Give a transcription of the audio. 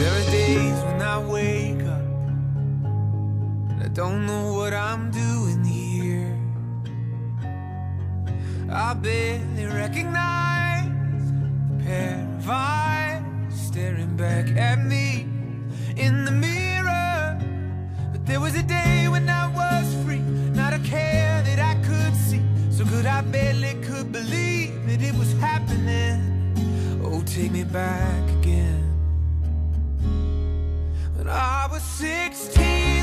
There are days when I wake up and I don't know what I'm doing here. I barely recognize the pair of eyes staring back at me in the mirror. But there was a day when I was free, not a care that I could see. So good I barely could believe that it was happening. Oh, take me back. was 16